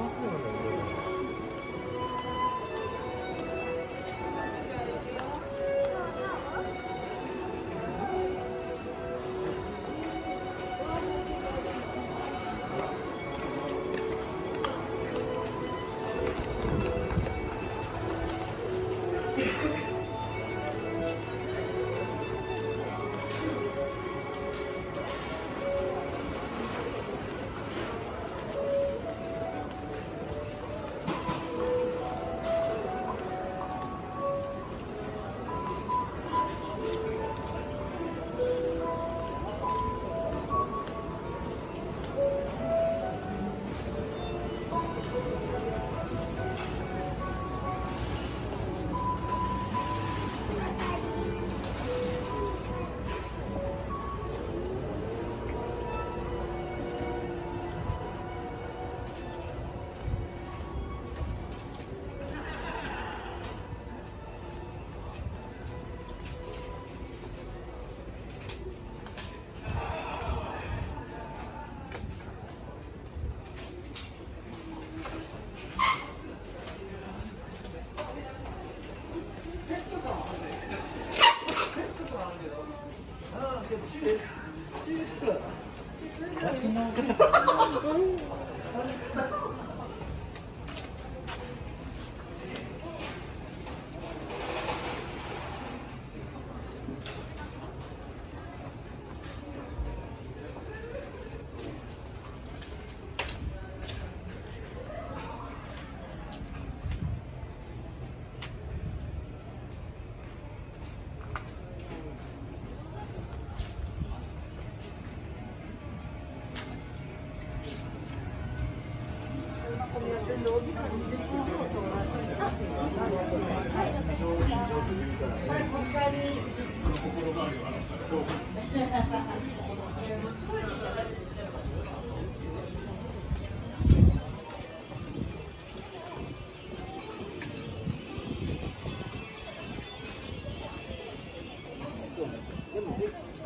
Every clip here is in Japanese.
popular. でも。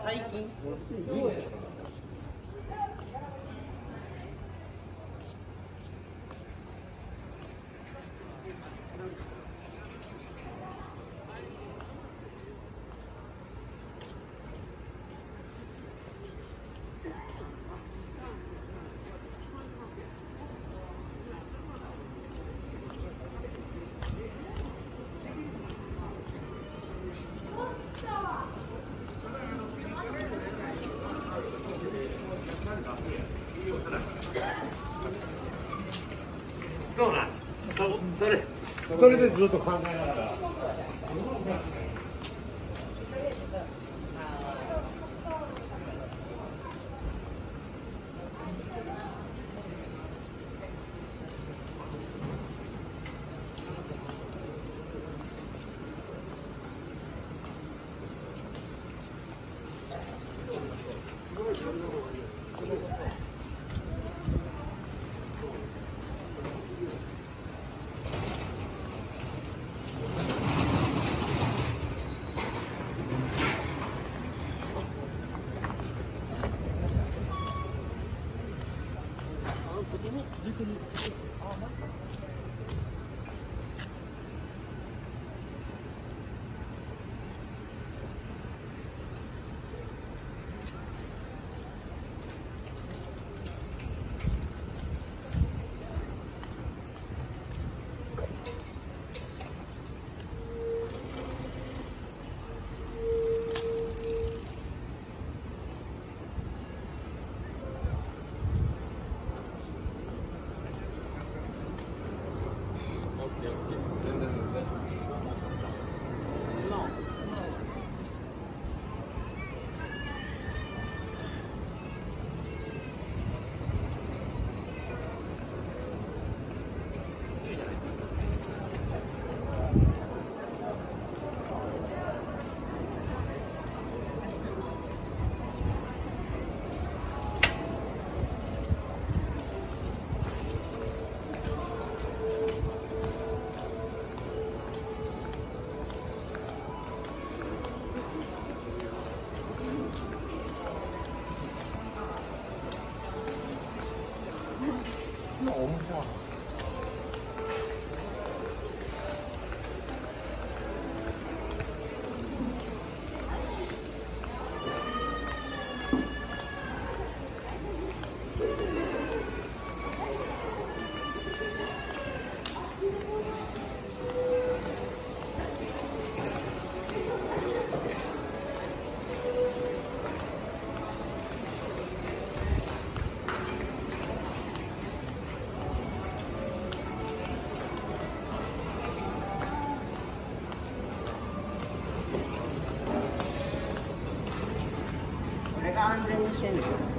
最近？そうなんそそれそれでずっと考えながら。Demi, demi, demi. ang remission ko.